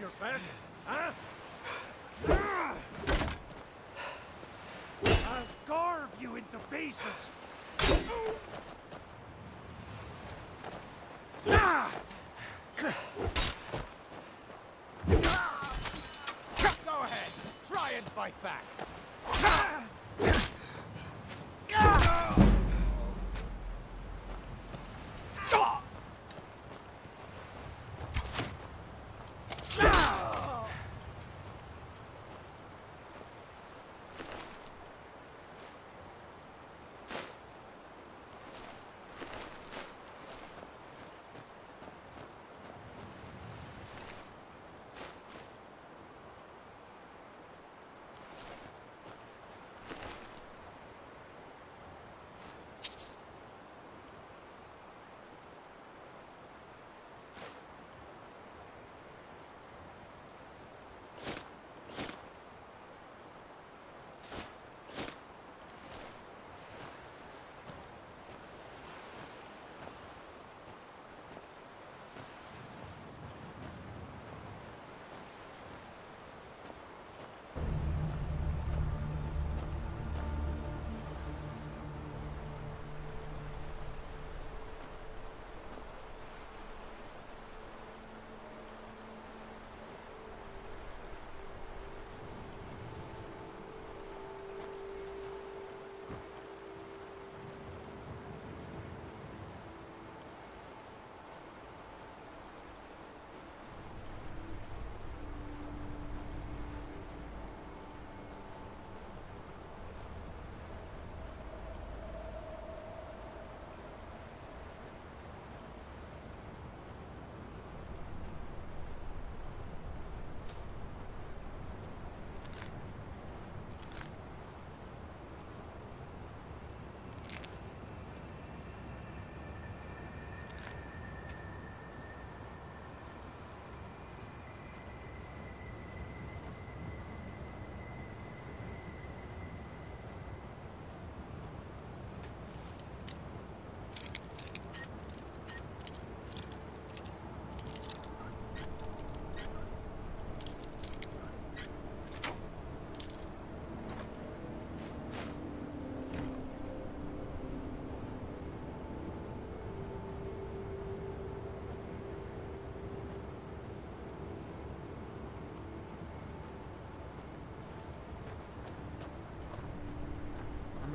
your best, huh? I'll carve you into pieces. Ah! Go ahead, try and fight back.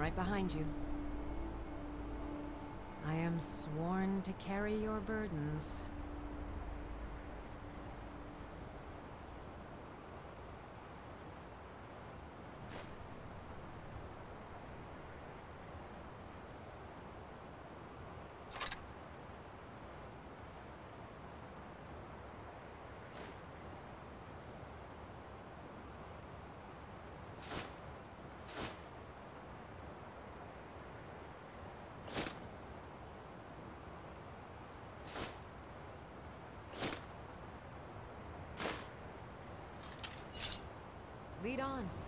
Right behind you. I am sworn to carry your burdens. Lead on.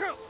Kill!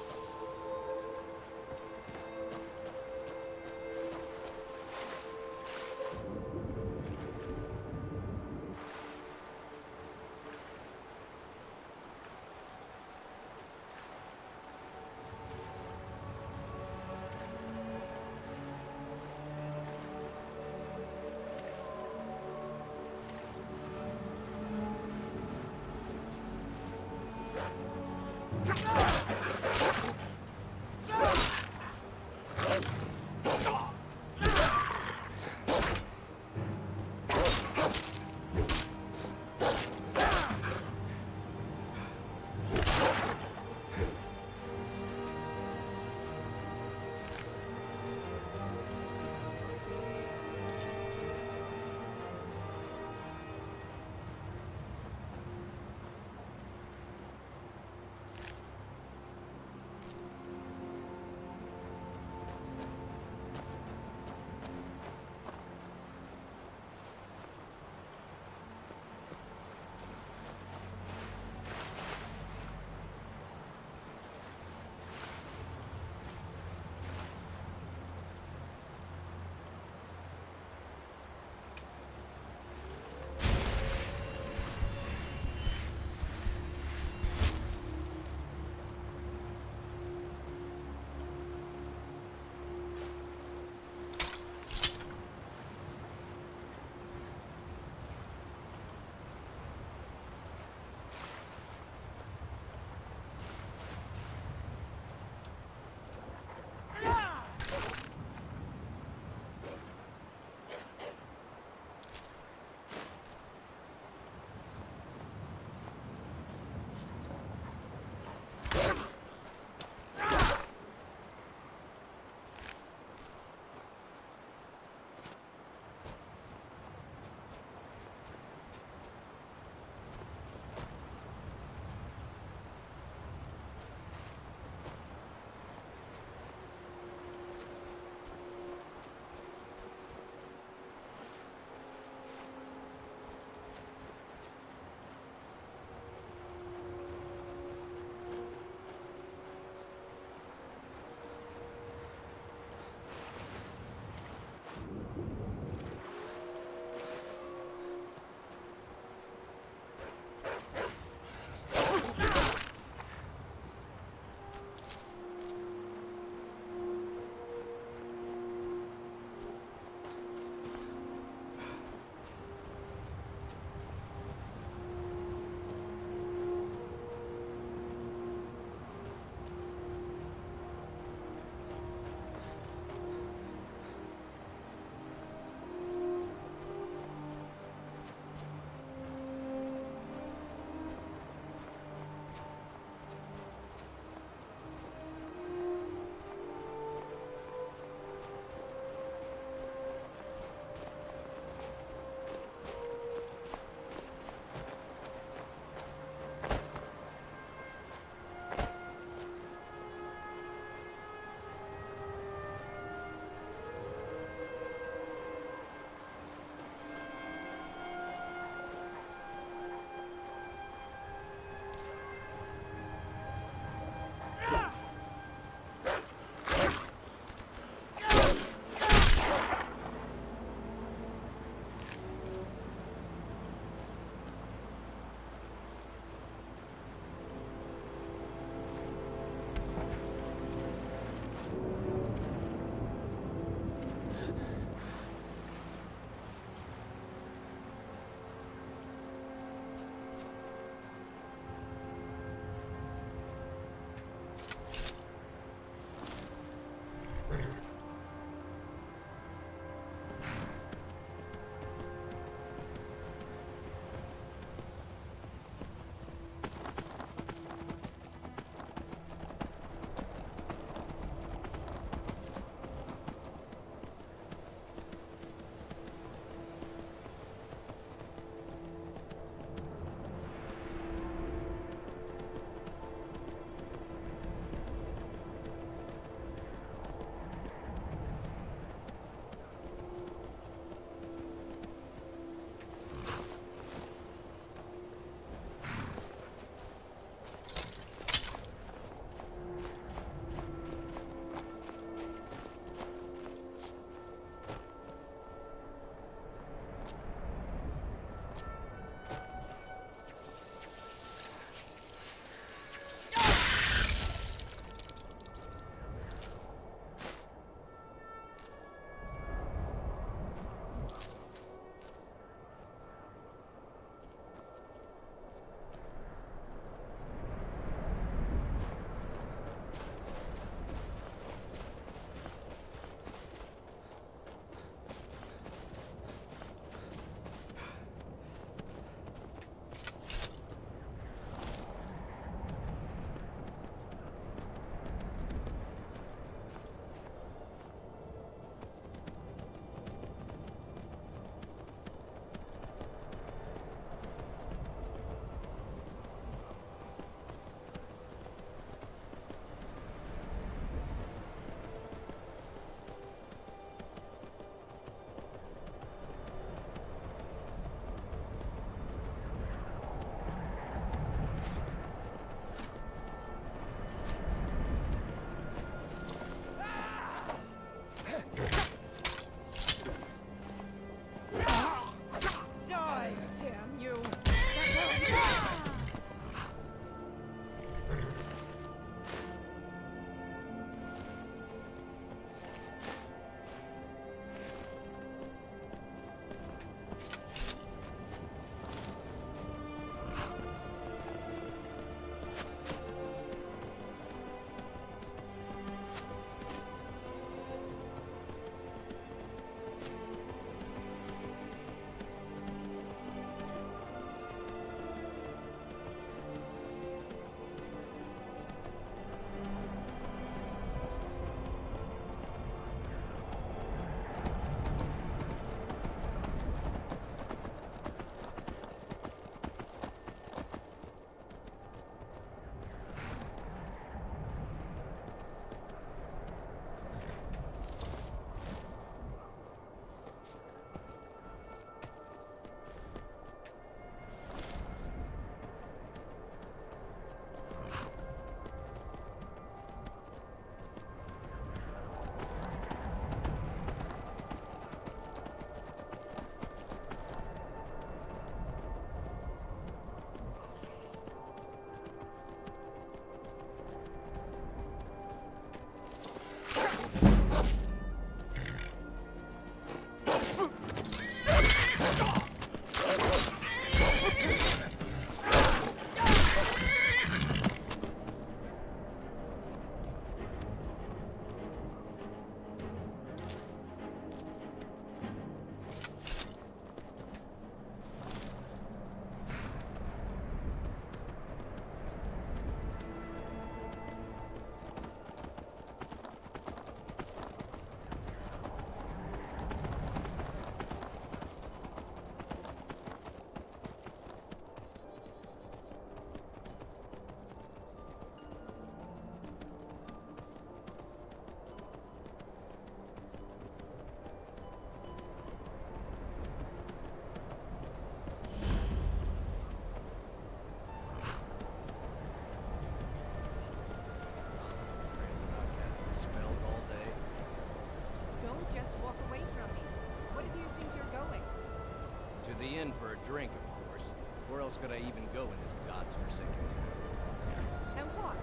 Drink, of course. Where else could I even go in this god's forsaken town? And what?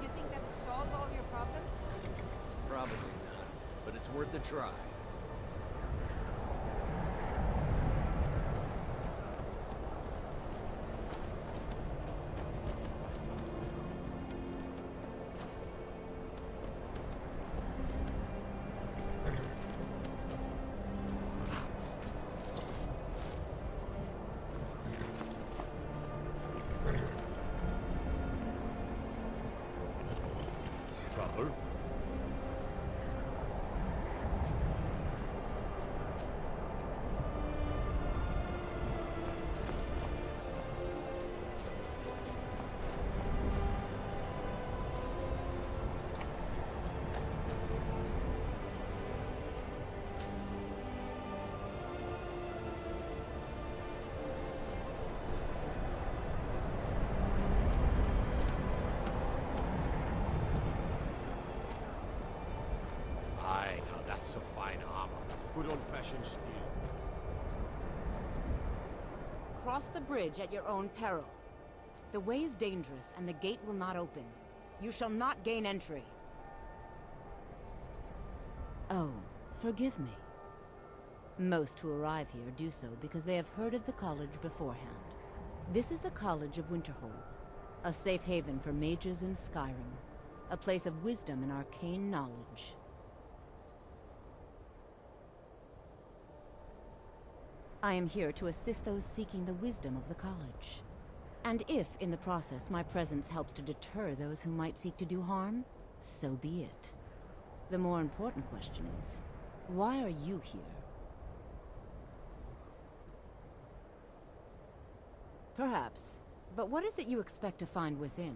You think that'll solve all your problems? Probably not, but it's worth a try. Steel. Cross the bridge at your own peril. The way is dangerous, and the gate will not open. You shall not gain entry. Oh, forgive me. Most who arrive here do so because they have heard of the college beforehand. This is the College of Winterhold, a safe haven for mages in Skyrim, a place of wisdom and arcane knowledge. I am here to assist those seeking the wisdom of the college. And if, in the process, my presence helps to deter those who might seek to do harm, so be it. The more important question is, why are you here? Perhaps. But what is it you expect to find within?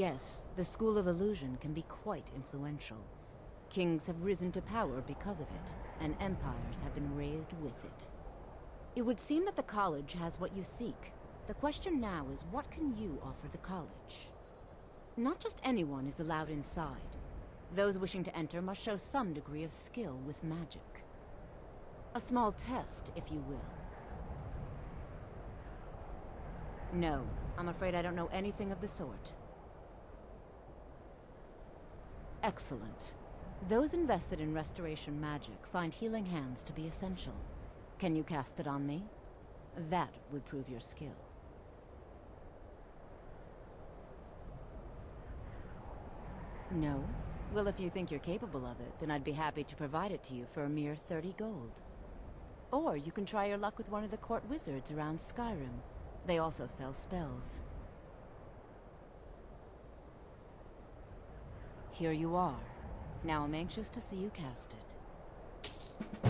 Yes, the School of Illusion can be quite influential. Kings have risen to power because of it, and empires have been raised with it. It would seem that the college has what you seek. The question now is what can you offer the college? Not just anyone is allowed inside. Those wishing to enter must show some degree of skill with magic. A small test, if you will. No, I'm afraid I don't know anything of the sort. Excellent. Those invested in restoration magic find healing hands to be essential. Can you cast it on me? That would prove your skill. No? Well, if you think you're capable of it, then I'd be happy to provide it to you for a mere 30 gold. Or you can try your luck with one of the court wizards around Skyrim. They also sell spells. Here you are. Now I'm anxious to see you cast it.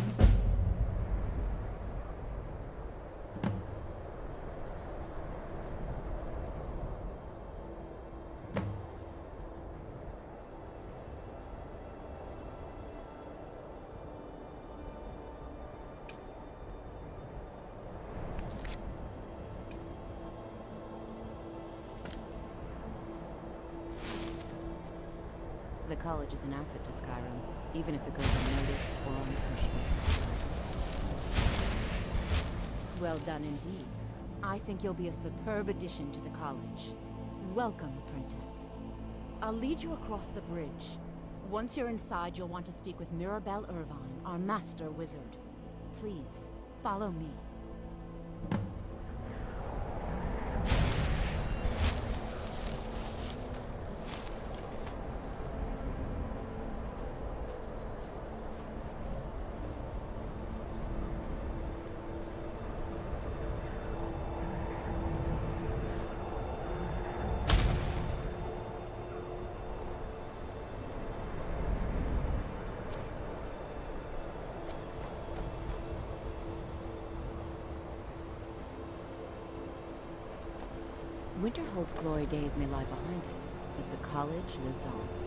Is an asset to Skyrim, even if it goes unnoticed or unappreciated. Well done indeed. I think you'll be a superb addition to the college. Welcome, apprentice. I'll lead you across the bridge. Once you're inside, you'll want to speak with Mirabelle Ervine, our master wizard. Please, follow me. Winterhold's glory days may lie behind it, but the college lives on.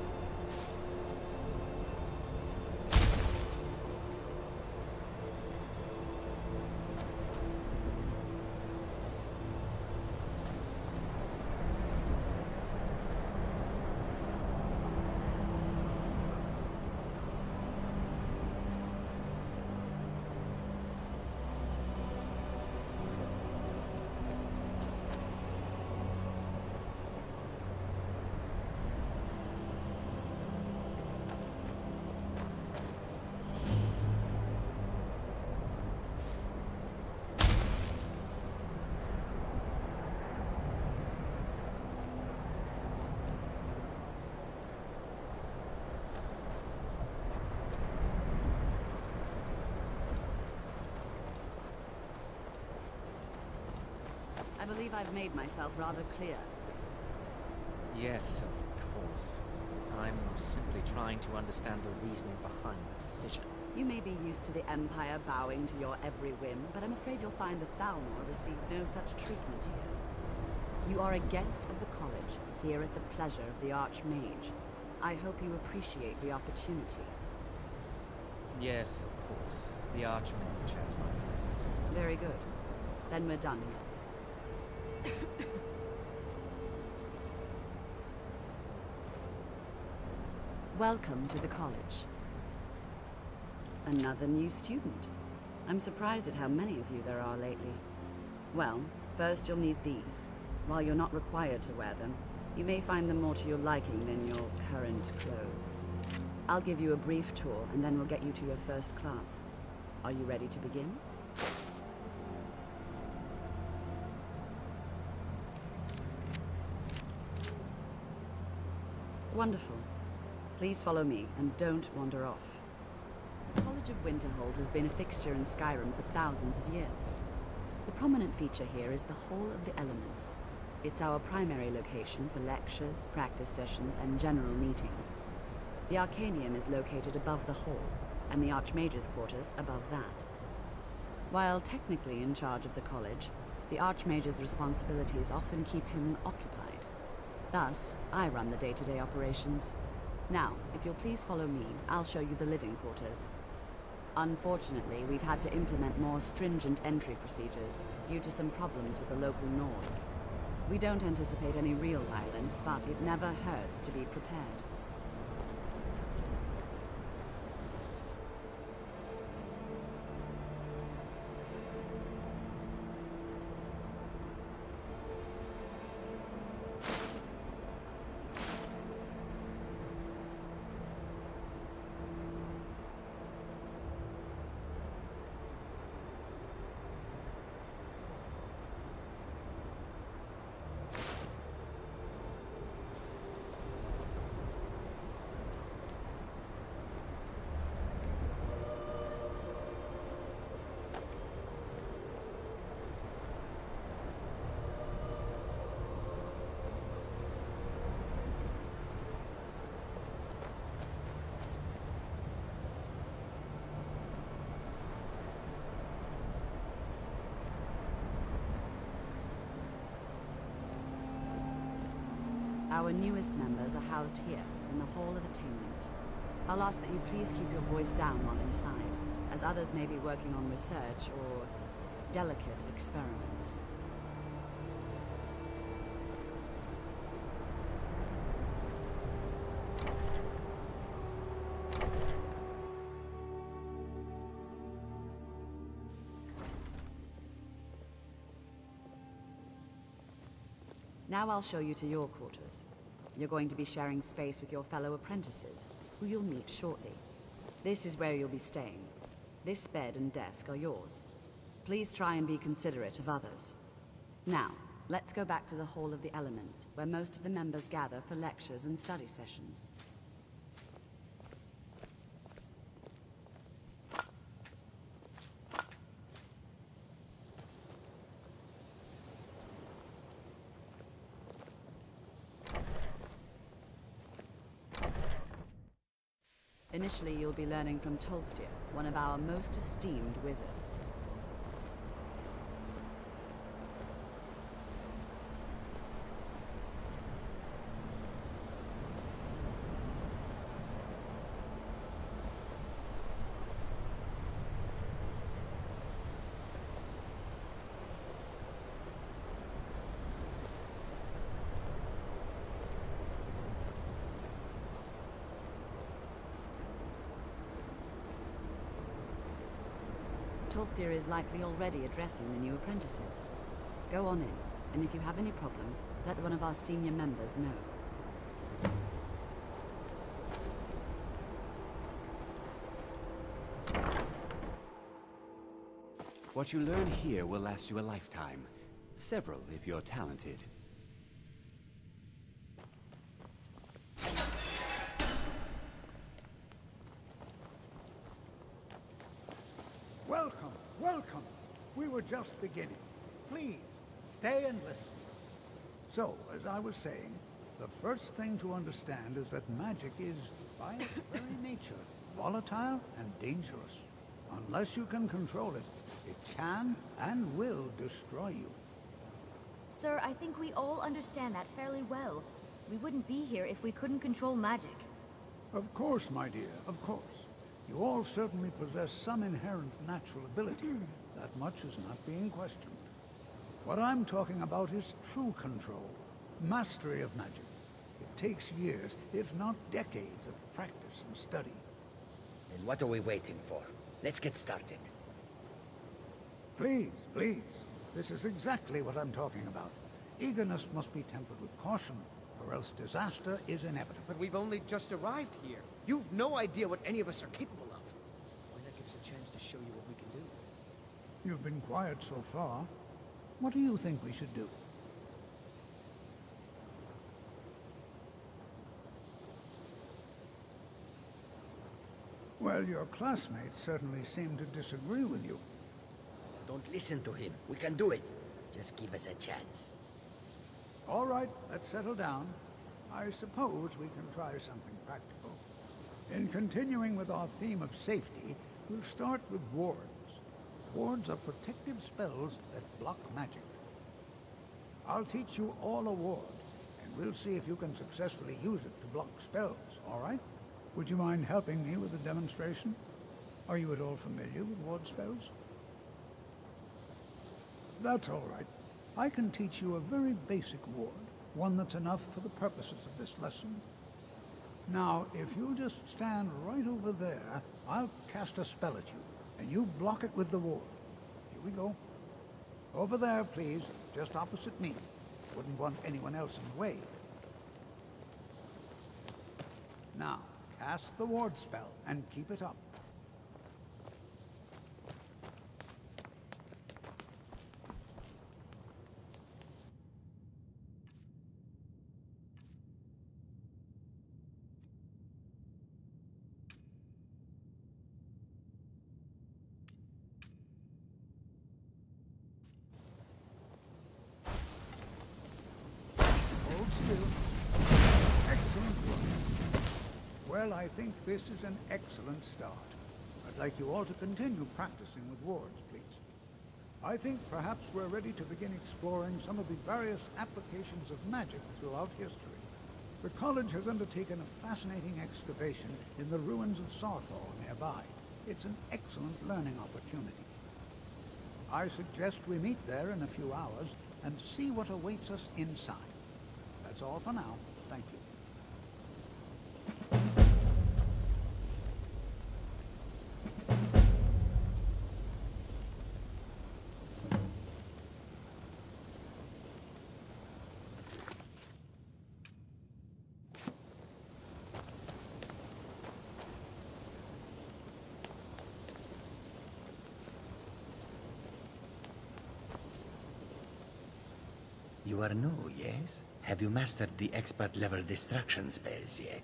Believe I've made myself rather clear. Yes, of course. I'm simply trying to understand the reasoning behind the decision. You may be used to the Empire bowing to your every whim, but I'm afraid you'll find the Thalmor receive no such treatment here. You are a guest of the college, here at the pleasure of the Archmage. I hope you appreciate the opportunity. Yes, of course. The Archmage has my thanks. Very good. Then we're done here. Welcome to the college. Another new student. I'm surprised at how many of you there are lately. Well, first you'll need these. While you're not required to wear them, you may find them more to your liking than your current clothes. I'll give you a brief tour, and then we'll get you to your first class. Are you ready to begin? Wonderful. Please follow me, and don't wander off. The College of Winterhold has been a fixture in Skyrim for thousands of years. The prominent feature here is the Hall of the Elements. It's our primary location for lectures, practice sessions, and general meetings. The Arcanium is located above the hall, and the Archmage's quarters above that. While technically in charge of the college, the Archmage's responsibilities often keep him occupied. Thus, I run the day-to-day operations. Now, if you'll please follow me, I'll show you the living quarters. Unfortunately, we've had to implement more stringent entry procedures due to some problems with the local Nords. We don't anticipate any real violence, but it never hurts to be prepared. Our newest members are housed here, in the Hall of Attainment. I'll ask that you please keep your voice down while inside, as others may be working on research or delicate experiments. Now I'll show you to your quarters. You're going to be sharing space with your fellow apprentices, who you'll meet shortly. This is where you'll be staying. This bed and desk are yours. Please try and be considerate of others. Now, let's go back to the Hall of the Elements, where most of the members gather for lectures and study sessions. Initially, you'll be learning from Tolfdir, one of our most esteemed wizards. Tolfdir is likely already addressing the new apprentices. Go on in, and if you have any problems, let one of our senior members know. What you learn here will last you a lifetime. Several, if you're talented. Welcome, welcome. We were just beginning. Please, stay and listen. So, as I was saying, the first thing to understand is that magic is, by its very nature, volatile and dangerous. Unless you can control it, it can and will destroy you. Sir, I think we all understand that fairly well. We wouldn't be here if we couldn't control magic. Of course, my dear, of course. You all certainly possess some inherent natural ability. that much is not being questioned. What I'm talking about is true control, mastery of magic. It takes years, if not decades, of practice and study. And what are we waiting for? Let's get started. Please, please. This is exactly what I'm talking about. Eagerness must be tempered with caution, or else disaster is inevitable. But we've only just arrived here. You've no idea what any of us are capable of. Why not give us a chance to show you what we can do? You've been quiet so far. What do you think we should do? Well, your classmates certainly seem to disagree with you. Don't listen to him. We can do it. Just give us a chance. All right, let's settle down. I suppose we can try something practical. In continuing with our theme of safety, we'll start with wards. Wards are protective spells that block magic. I'll teach you all a ward, and we'll see if you can successfully use it to block spells, all right? Would you mind helping me with a demonstration? Are you at all familiar with ward spells? That's all right. I can teach you a very basic ward, one that's enough for the purposes of this lesson. Now, if you just stand right over there, I'll cast a spell at you, and you block it with the ward. Here we go. Over there, please, just opposite me. Wouldn't want anyone else in the way. Now, cast the ward spell, and keep it up. Hold still. Excellent work. Well, I think this is an excellent start. I'd like you all to continue practicing with wards, please. I think perhaps we're ready to begin exploring some of the various applications of magic throughout history. The college has undertaken a fascinating excavation in the ruins of Saarthal nearby. It's an excellent learning opportunity. I suggest we meet there in a few hours and see what awaits us inside. That's all for now. Thank you. You are new, yes? Have you mastered the expert-level destruction spells yet?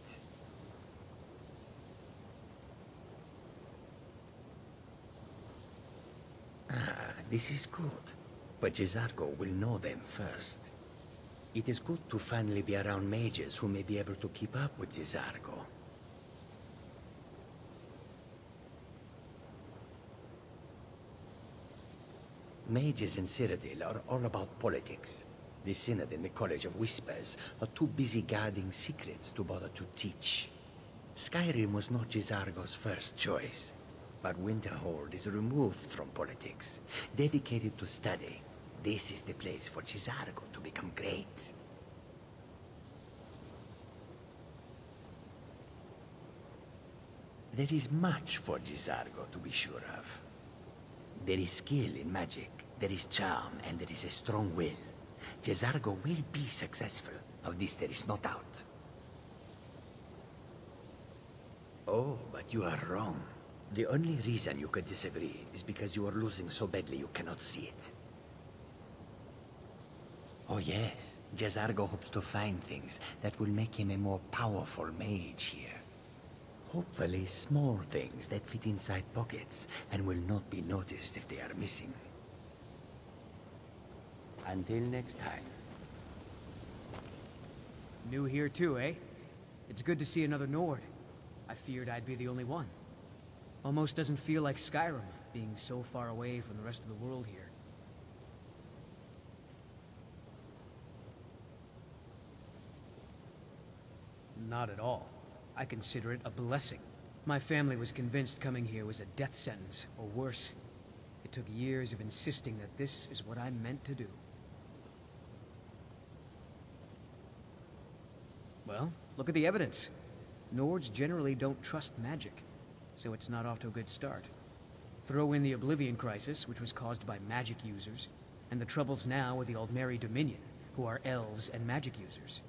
Ah, this is good. But J'zargo will know them first. It is good to finally be around mages who may be able to keep up with J'zargo. Mages in Cyrodiil are all about politics. The Synod and the College of Whispers are too busy guarding secrets to bother to teach. Skyrim was not J'zargo's first choice, but Winterhold is removed from politics, dedicated to study. This is the place for J'zargo to become great. There is much for J'zargo to be sure of. There is skill in magic, there is charm, and there is a strong will. J'zargo will be successful. Of this there is no doubt. Oh, but you are wrong. The only reason you could disagree is because you are losing so badly you cannot see it. Oh yes, J'zargo hopes to find things that will make him a more powerful mage here. Hopefully small things that fit inside pockets and will not be noticed if they are missing. Until next time. New here too, eh? It's good to see another Nord. I feared I'd be the only one. Almost doesn't feel like Skyrim, being so far away from the rest of the world here. Not at all. I consider it a blessing. My family was convinced coming here was a death sentence, or worse. It took years of insisting that this is what I'm meant to do. Well, look at the evidence. Nords generally don't trust magic, so it's not off to a good start. Throw in the Oblivion Crisis, which was caused by magic users, and the troubles now with the Aldmeri Dominion, who are elves and magic users.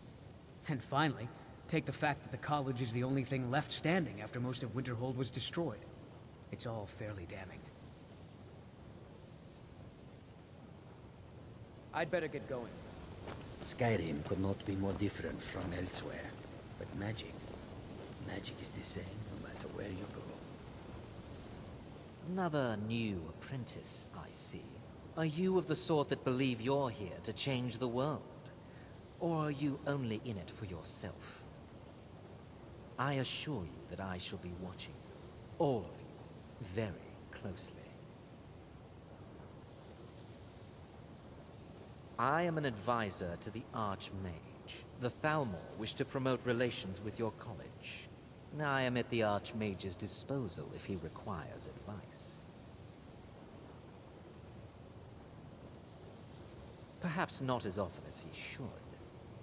And finally, take the fact that the college is the only thing left standing after most of Winterhold was destroyed. It's all fairly damning. I'd better get going. Skyrim could not be more different from elsewhere. But magic, magic is the same no matter where you go. Another new apprentice, I see. Are you of the sort that believe you're here to change the world? Or are you only in it for yourself? I assure you that I shall be watching all of you, very closely. I am an advisor to the Archmage. The Thalmor wish to promote relations with your college. I am at the Archmage's disposal if he requires advice. Perhaps not as often as he should.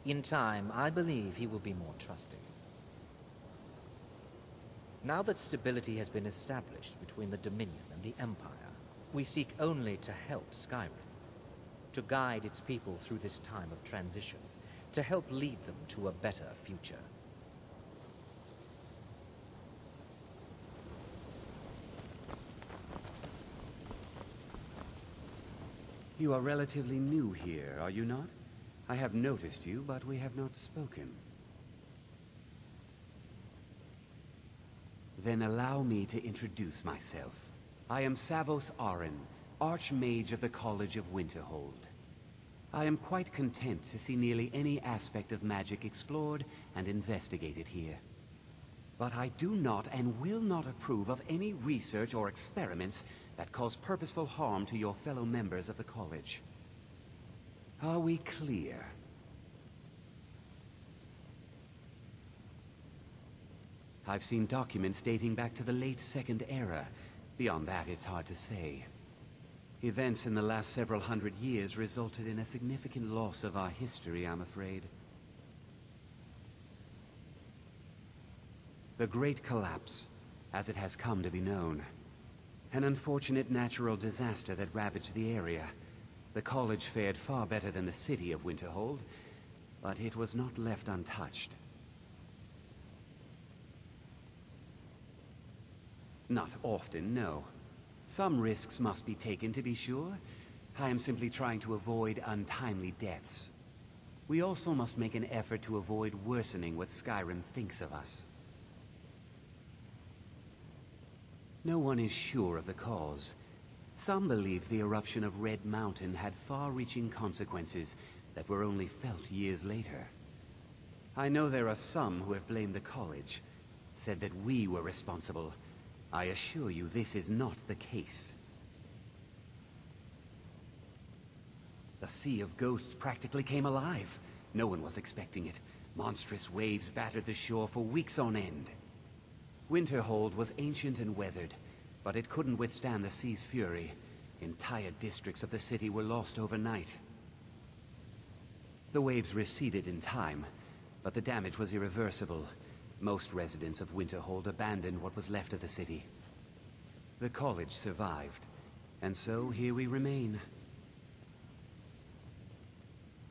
In time, I believe he will be more trusting. Now that stability has been established between the Dominion and the Empire, we seek only to help Skyrim, to guide its people through this time of transition, to help lead them to a better future. You are relatively new here, are you not? I have noticed you, but we have not spoken. Then allow me to introduce myself. I am Savos Aren, Archmage of the College of Winterhold. I am quite content to see nearly any aspect of magic explored and investigated here. But I do not and will not approve of any research or experiments that cause purposeful harm to your fellow members of the college. Are we clear? I've seen documents dating back to the late Second Era. Beyond that, it's hard to say. Events in the last several hundred years resulted in a significant loss of our history, I'm afraid. The Great Collapse, as it has come to be known. An unfortunate natural disaster that ravaged the area. The college fared far better than the city of Winterhold, but it was not left untouched. Not often, no. Some risks must be taken to be sure. I am simply trying to avoid untimely deaths. We also must make an effort to avoid worsening what Skyrim thinks of us. No one is sure of the cause. Some believe the eruption of Red Mountain had far-reaching consequences that were only felt years later. I know there are some who have blamed the college, said that we were responsible. I assure you this is not the case. The Sea of Ghosts practically came alive. No one was expecting it. Monstrous waves battered the shore for weeks on end. Winterhold was ancient and weathered, but it couldn't withstand the sea's fury. Entire districts of the city were lost overnight. The waves receded in time, but the damage was irreversible. Most residents of Winterhold abandoned what was left of the city. The college survived, and so here we remain.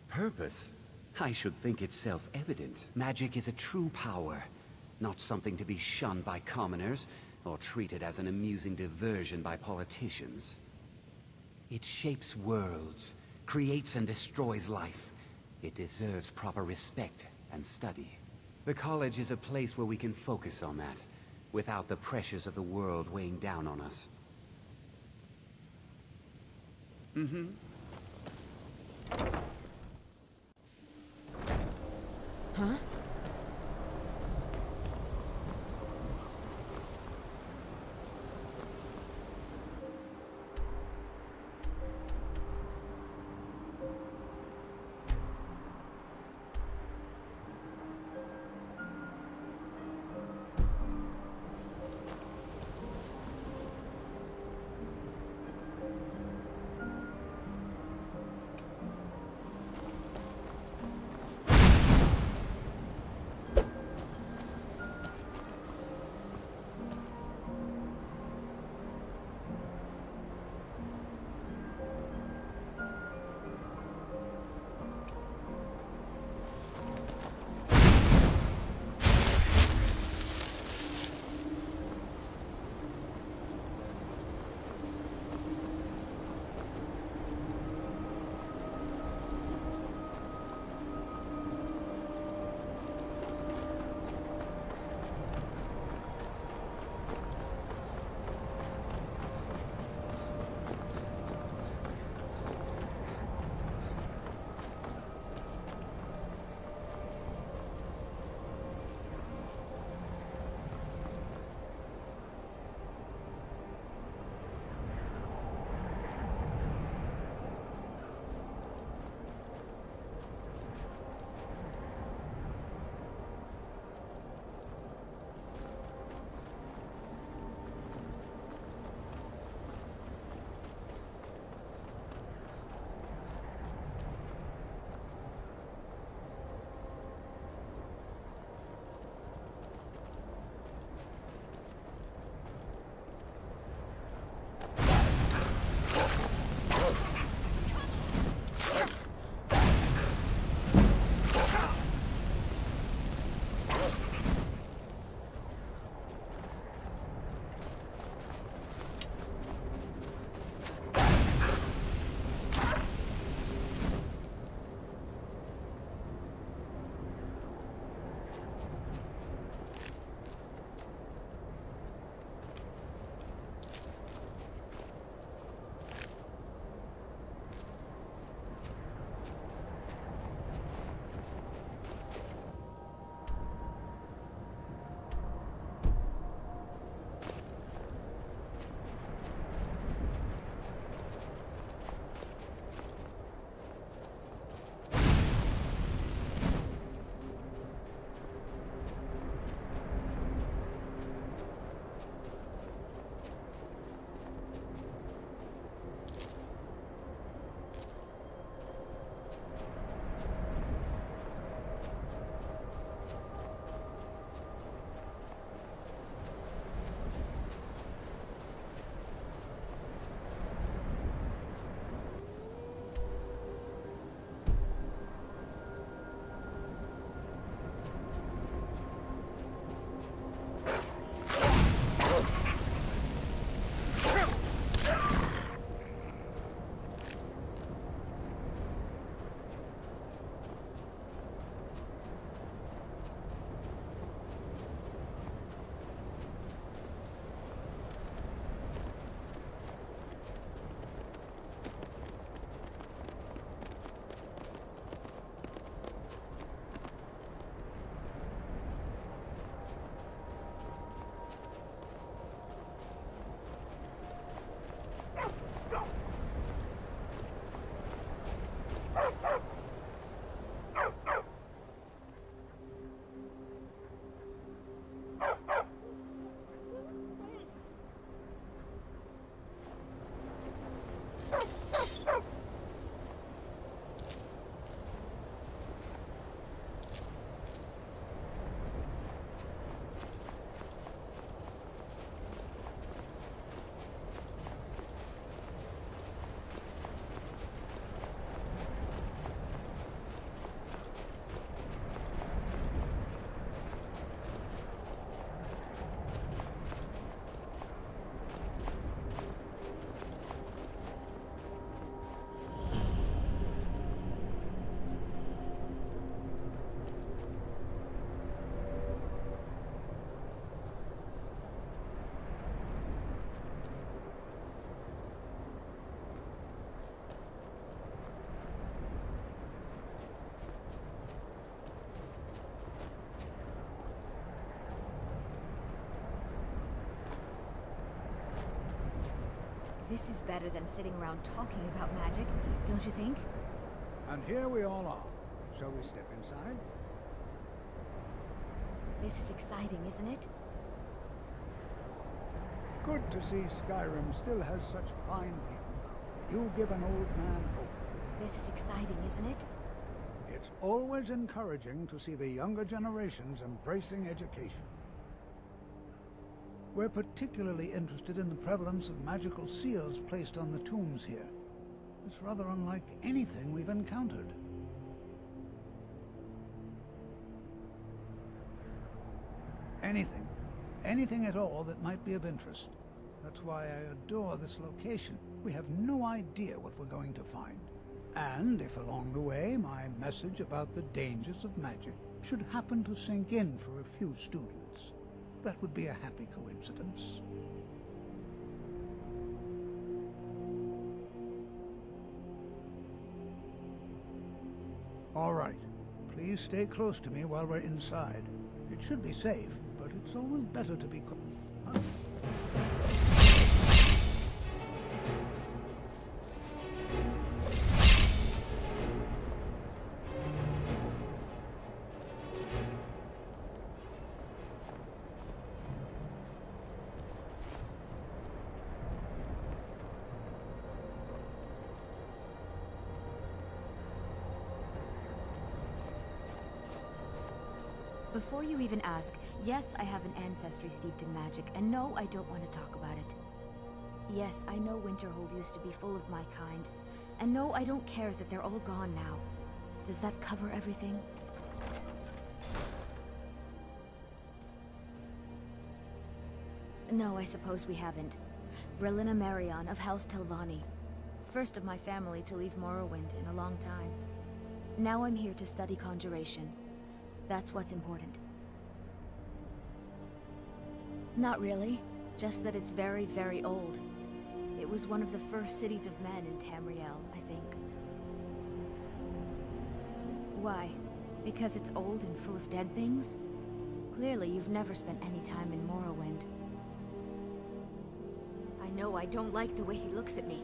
Purpose? I should think it's self-evident. Magic is a true power, not something to be shunned by commoners, or treated as an amusing diversion by politicians. It shapes worlds, creates and destroys life. It deserves proper respect and study. The college is a place where we can focus on that, without the pressures of the world weighing down on us. Mm-hmm. Huh? This is better than sitting around talking about magic, don't you think? And here we all are. Shall we step inside? This is exciting, isn't it? Good to see Skyrim still has such fine people. You give an old man hope. This is exciting, isn't it? It's always encouraging to see the younger generations embracing education. We're particularly interested in the prevalence of magical seals placed on the tombs here. It's rather unlike anything we've encountered. Anything. Anything at all that might be of interest. That's why I adore this location. We have no idea what we're going to find. And if along the way my message about the dangers of magic should happen to sink in for a few students, that would be a happy coincidence. All right. Please stay close to me while we're inside. It should be safe, but it's always better to be... Before you even ask, yes, I have an ancestry steeped in magic, and no, I don't want to talk about it. Yes, I know Winterhold used to be full of my kind, and no, I don't care that they're all gone now. Does that cover everything? No, I suppose we haven't. Brelyna Maryon of House Telvanni. First of my family to leave Morrowind in a long time. Now I'm here to study conjuration. That's what's important. Not really. Just that it's very, very old. It was one of the first cities of men in Tamriel, I think. Why? Because it's old and full of dead things? Clearly, you've never spent any time in Morrowind. I know I don't like the way he looks at me.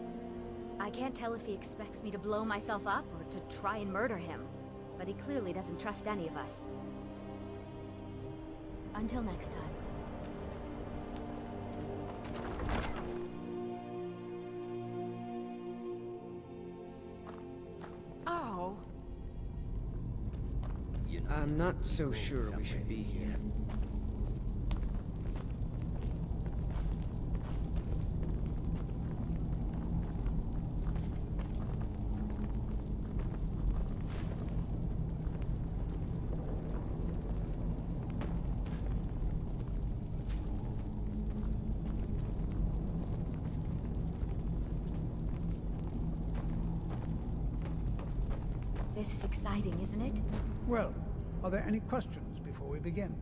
I can't tell if he expects me to blow myself up or to try and murder him but he clearly doesn't trust any of us. Until next time. Not so sure we should be here. This is exciting, isn't it? Well, any questions before we begin?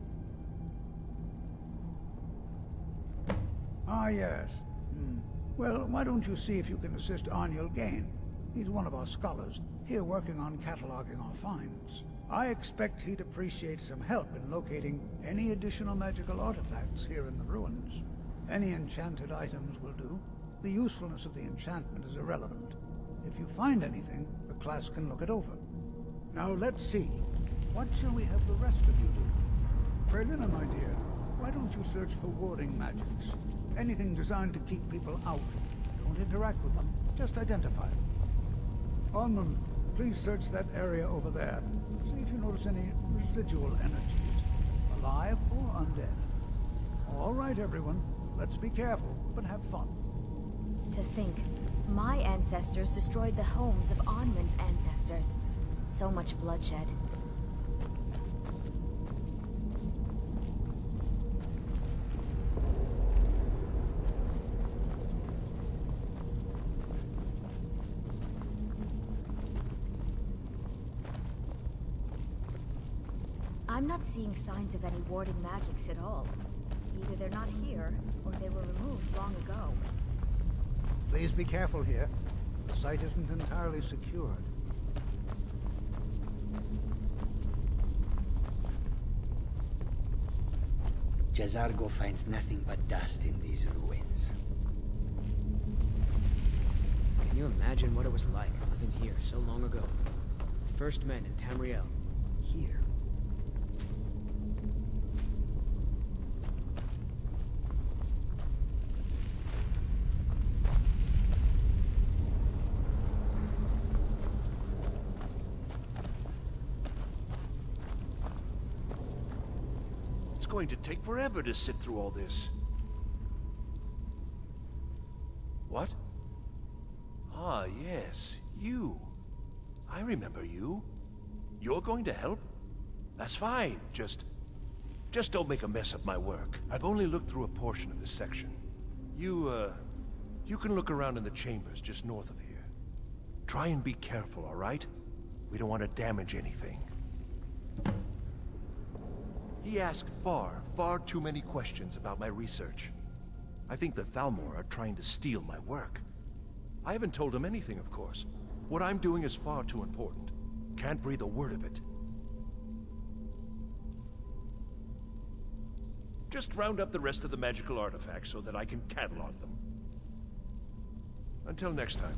Ah, yes. Hmm. Well, why don't you see if you can assist Arniel Gane? He's one of our scholars, here working on cataloging our finds. I expect he'd appreciate some help in locating any additional magical artifacts here in the ruins. Any enchanted items will do. The usefulness of the enchantment is irrelevant. If you find anything, the class can look it over. Now let's see. What shall we have the rest of you do? Brelyna, my dear, why don't you search for warding magics? Anything designed to keep people out. Don't interact with them, just identify them. Onmund, please search that area over there. See if you notice any residual energies, alive or undead. All right, everyone. Let's be careful, but have fun. To think, my ancestors destroyed the homes of Onmund's ancestors. So much bloodshed. I'm not seeing signs of any warding magics at all. Either they're not here, or they were removed long ago. Please be careful here. The site isn't entirely secured. J'zargo finds nothing but dust in these ruins. Can you imagine what it was like living here so long ago. The First men in Tamriel. Here. It's going to take forever to sit through all this. What? Ah, yes, you. I remember you. You're going to help? That's fine, just... Just don't make a mess of my work. I've only looked through a portion of this section. You, uh... You can look around in the chambers just north of here. Try and be careful, all right? We don't want to damage anything. He asked far, far too many questions about my research. I think the Thalmor are trying to steal my work. I haven't told him anything, of course. What I'm doing is far too important. Can't breathe a word of it. Just round up the rest of the magical artifacts so that I can catalog them. Until next time.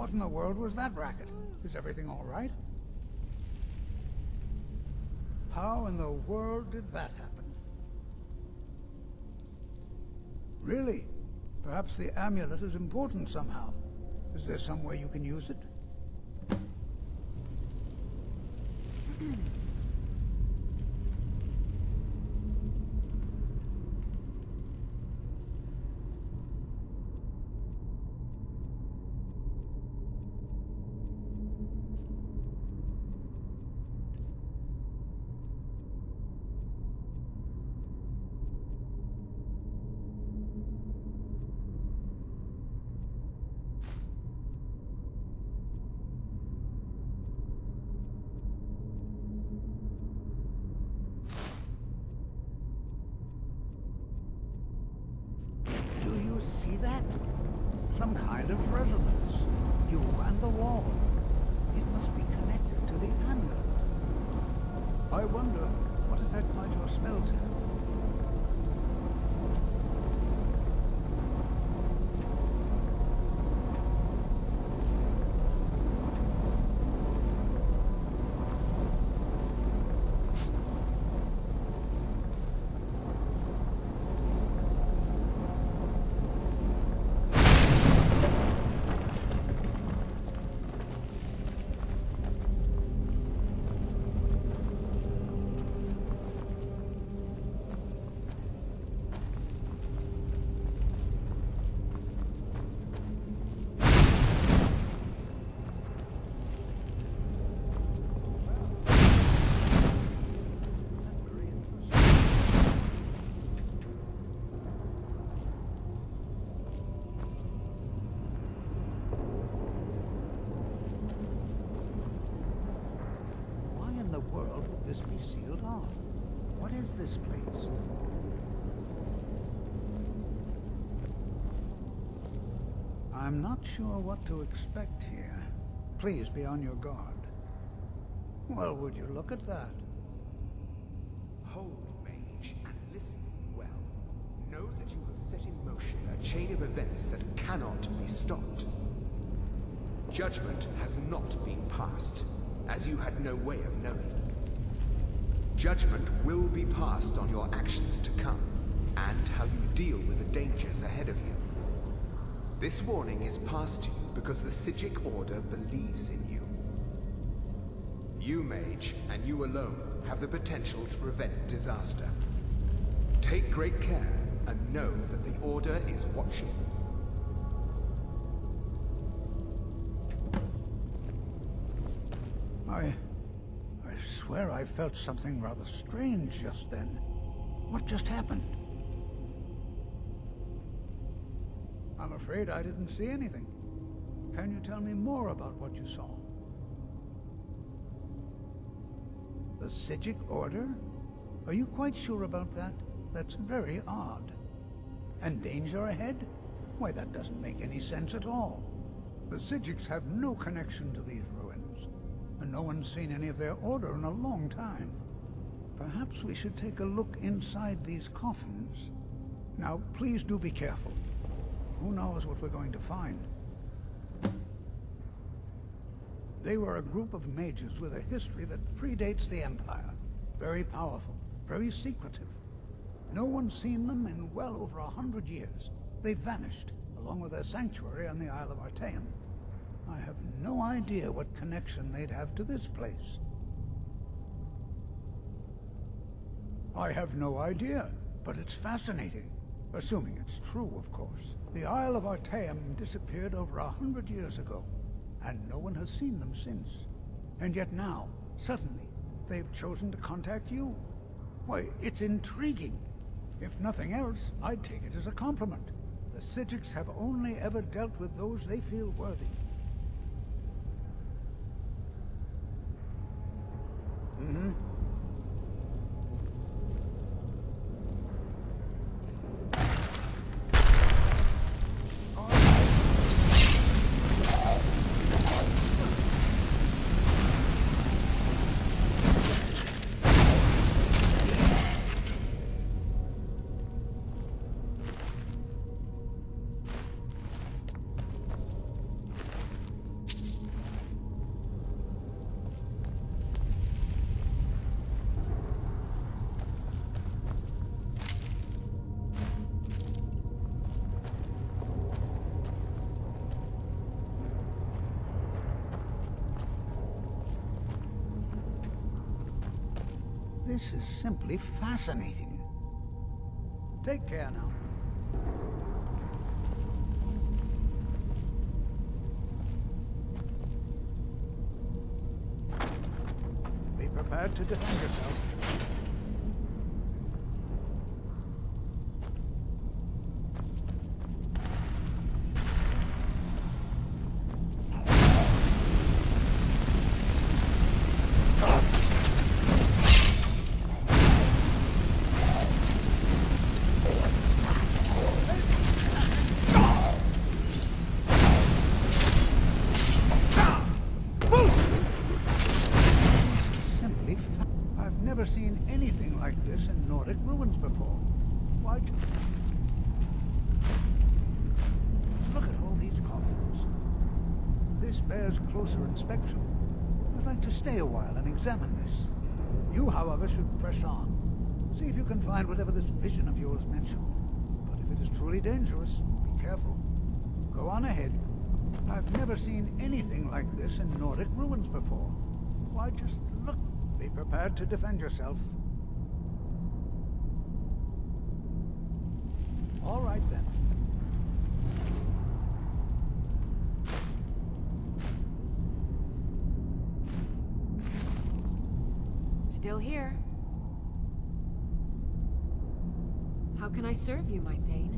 What in the world was that racket? Is everything all right? How in the world did that happen? Really? Perhaps the amulet is important somehow. Is there some way you can use it? I'm not sure what to expect here. Please be on your guard. Well, would you look at that? Hold, mage, and listen well. Know that you have set in motion a chain of events that cannot be stopped. Judgment has not been passed, as you had no way of knowing. Judgment will be passed on your actions to come, and how you deal with the dangers ahead of you. This warning is passed to you because the Psijic Order believes in you. You, Mage, and you alone, have the potential to prevent disaster. Take great care and know that the Order is watching. I... I swear I felt something rather strange just then. What just happened? Afraid I didn't see anything. Can you tell me more about what you saw? The Psijic Order? Are you quite sure about that? That's very odd. And danger ahead? Why, that doesn't make any sense at all. The Psijics have no connection to these ruins, and no one's seen any of their order in a long time. Perhaps we should take a look inside these coffins. Now, please do be careful. Who knows what we're going to find? They were a group of mages with a history that predates the Empire. Very powerful, very secretive. No one's seen them in well over a hundred years. They vanished, along with their sanctuary on the Isle of Artaeum. I have no idea what connection they'd have to this place. I have no idea, but it's fascinating. Assuming it's true, of course. The Isle of Artaeum disappeared over a hundred years ago, and no one has seen them since. And yet now, suddenly, they've chosen to contact you. Why, it's intriguing. If nothing else, I'd take it as a compliment. The Psijics have only ever dealt with those they feel worthy. Mm-hmm. This is simply fascinating. Take care now. Be prepared to defend yourself. However, should press on. See if you can find whatever this vision of yours mentioned. But if it is truly dangerous, be careful. Go on ahead. I've never seen anything like this in Nordic ruins before. Why, just look. Be prepared to defend yourself. All right, then. Here. How can I serve you, my Thane?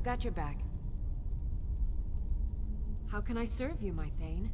I've got your back. How can I serve you, my Thane?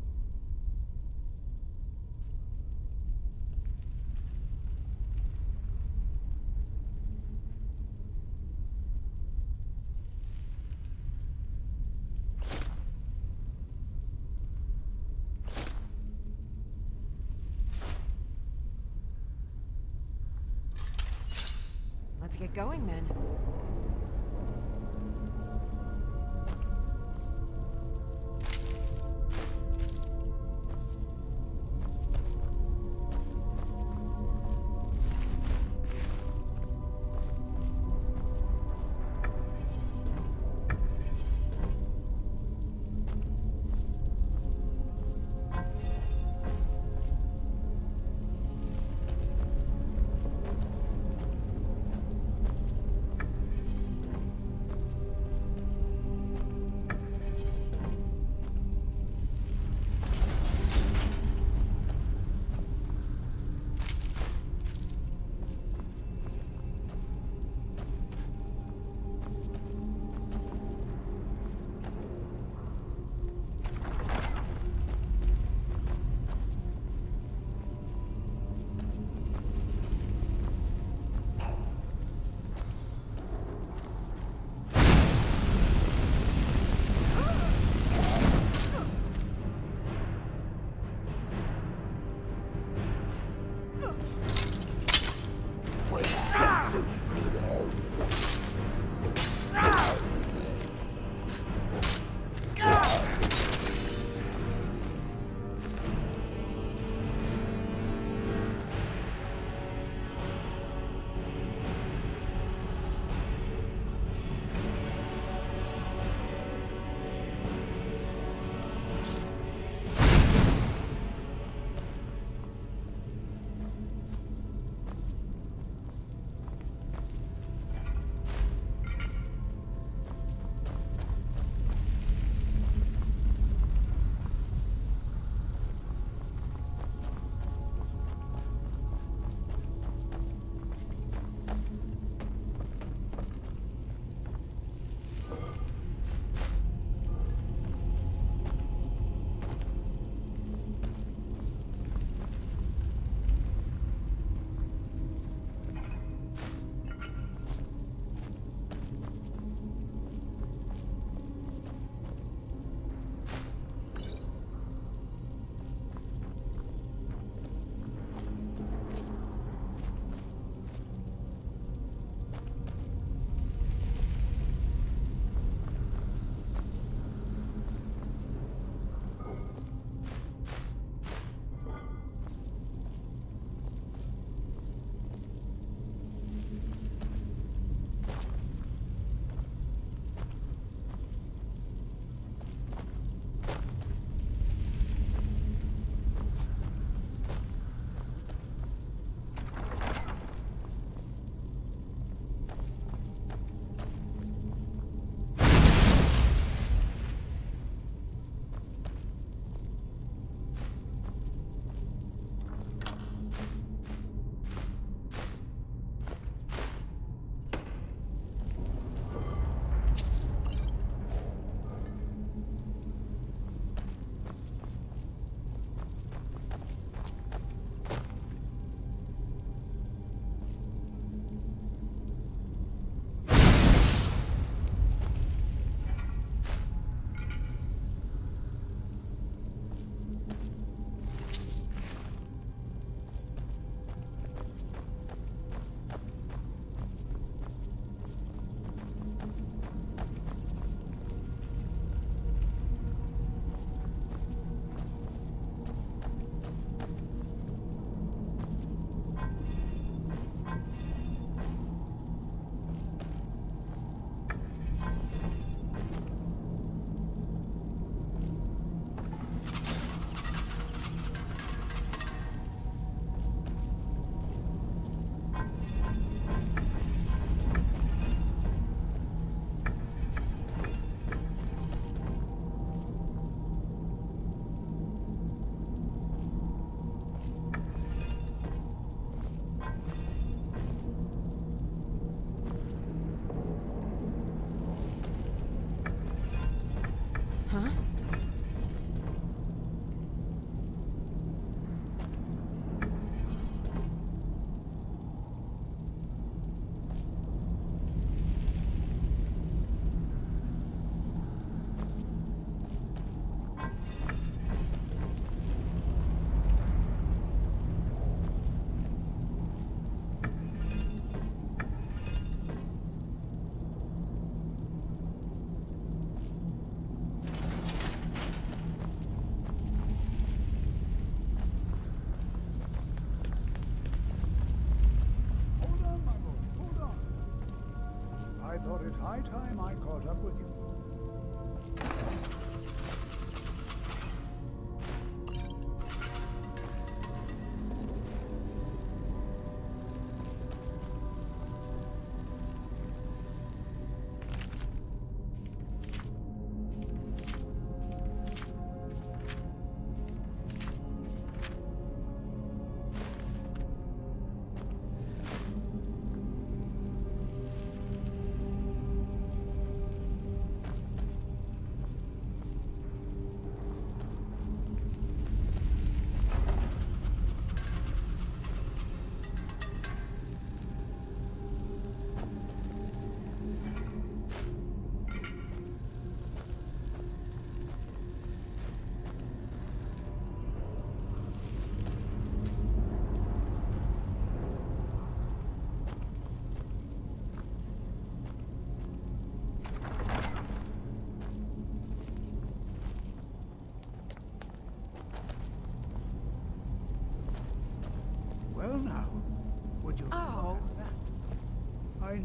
High time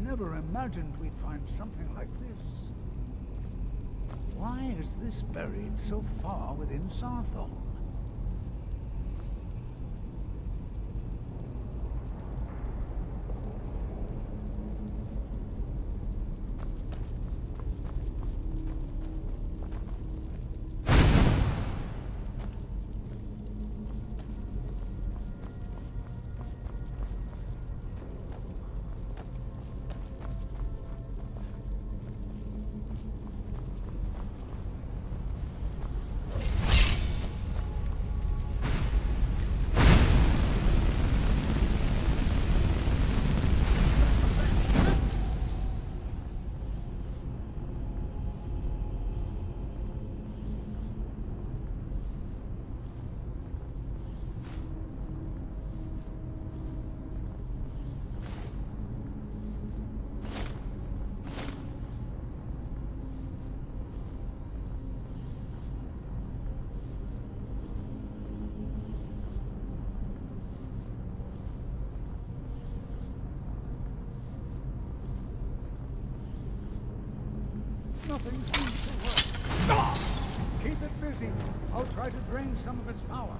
never imagined we'd find something like this. Why is this buried so far within Saarthal? Nothing seems to work. Stop! Keep it busy. I'll try to drain some of its power.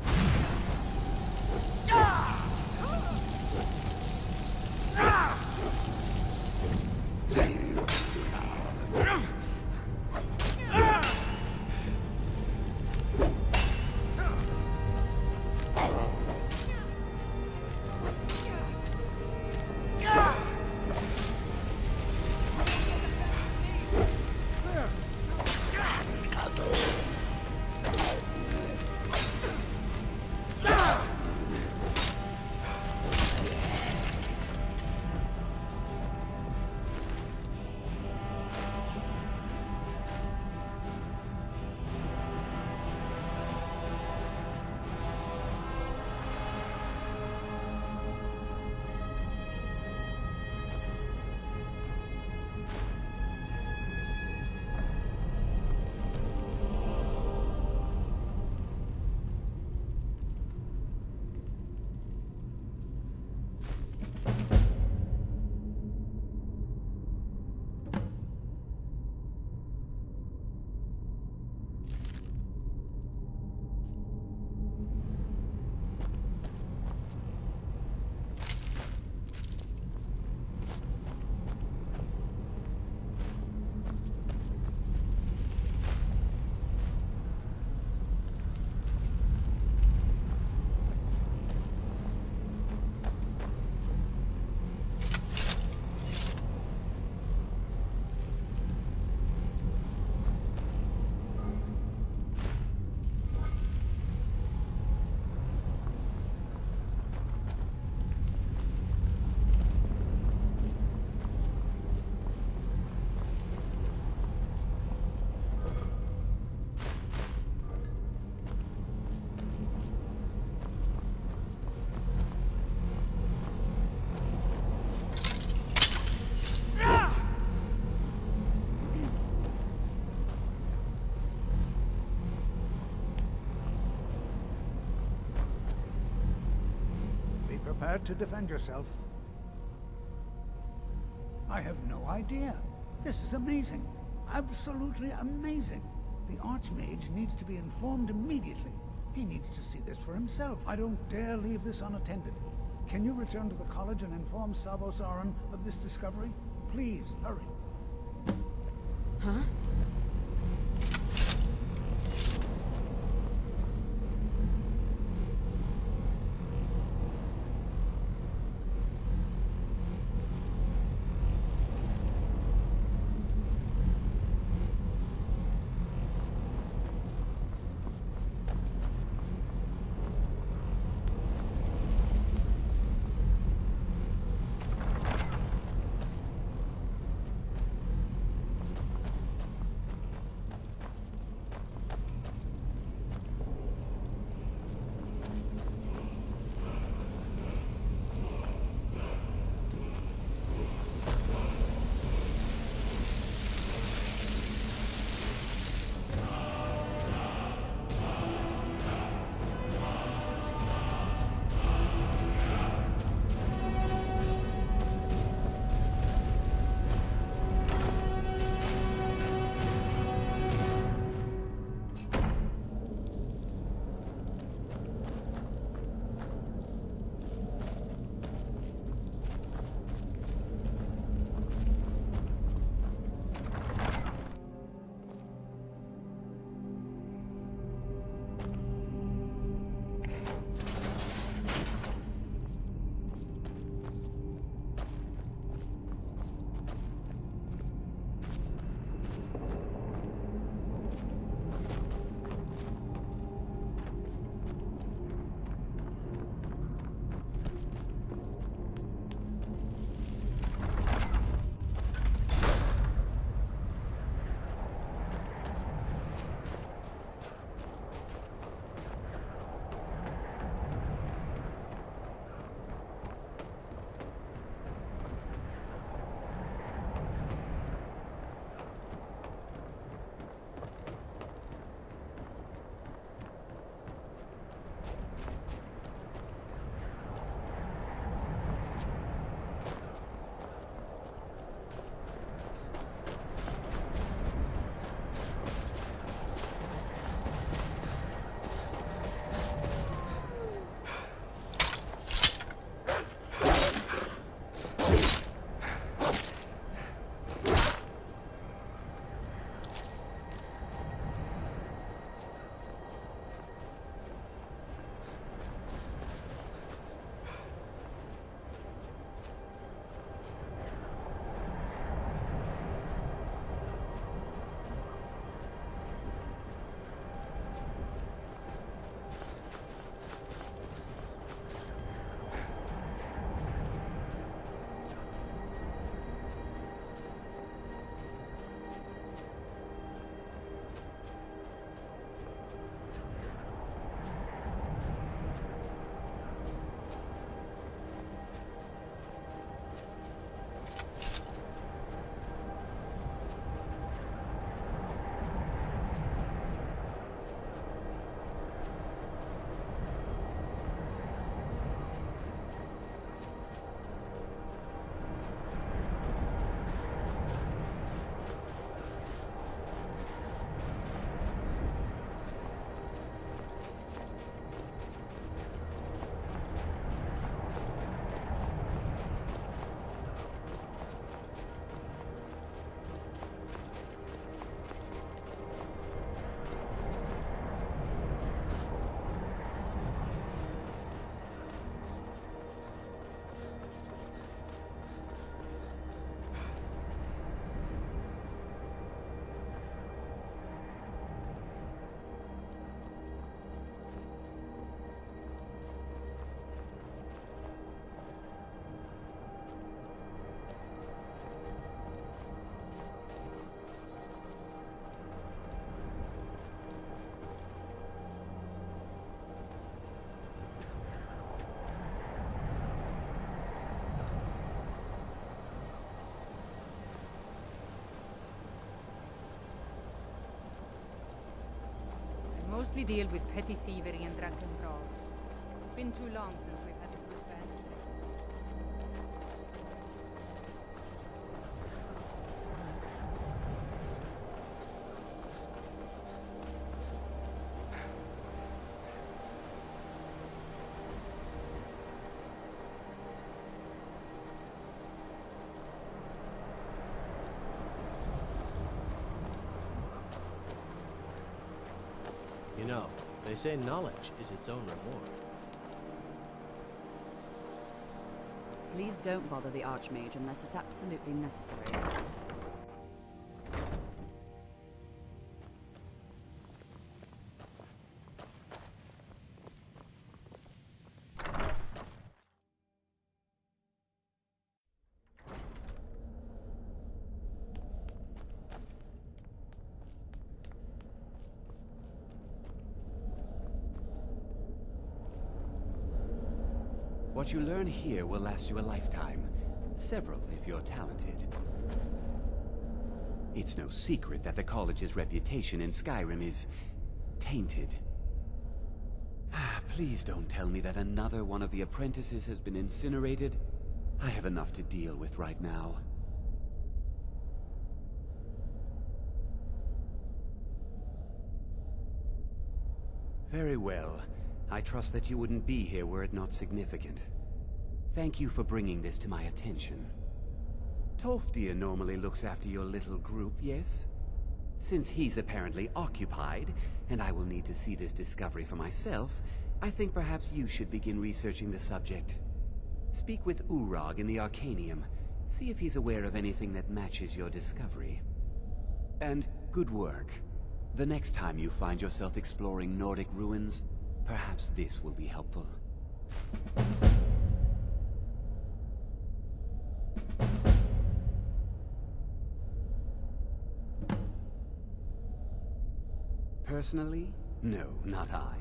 To defend yourself. I have no idea. This is amazing. Absolutely amazing. The Archmage needs to be informed immediately. He needs to see this for himself. I don't dare leave this unattended. Can you return to the college and inform Savos Aran of this discovery? Please, hurry. Huh? Mostly deal with petty thievery and drunken brawls. Been too long since No, they say knowledge is its own reward. Please don't bother the Archmage unless it's absolutely necessary. What you learn here will last you a lifetime. Several, if you're talented. It's no secret that the college's reputation in Skyrim is... tainted. Ah, Please don't tell me that another one of the apprentices has been incinerated. I have enough to deal with right now. Very well. I trust that you wouldn't be here were it not significant. Thank you for bringing this to my attention. Tolfdir normally looks after your little group, yes? Since he's apparently occupied, and I will need to see this discovery for myself, I think perhaps you should begin researching the subject. Speak with Urag in the Arcanium. See if he's aware of anything that matches your discovery. And good work. The next time you find yourself exploring Nordic ruins, perhaps this will be helpful. Personally? No, not I.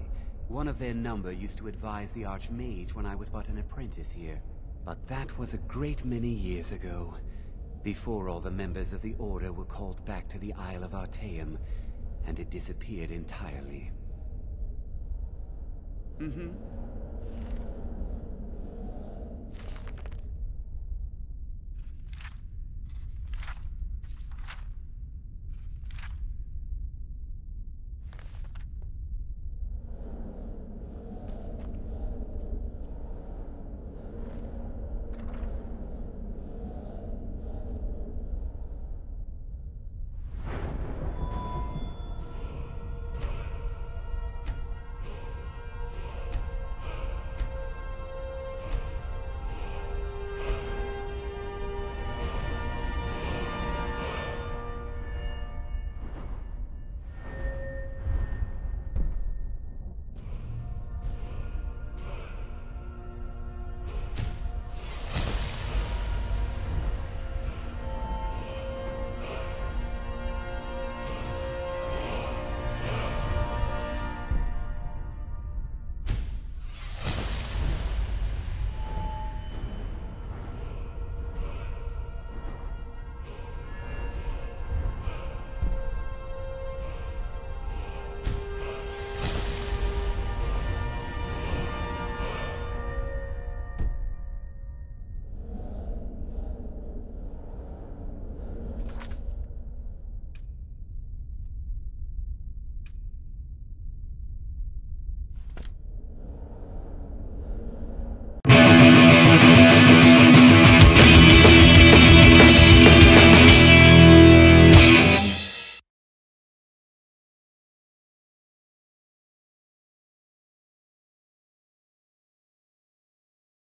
One of their number used to advise the Archmage when I was but an apprentice here. But that was a great many years ago, before all the members of the Order were called back to the Isle of Artaeum, and it disappeared entirely. Mm-hmm.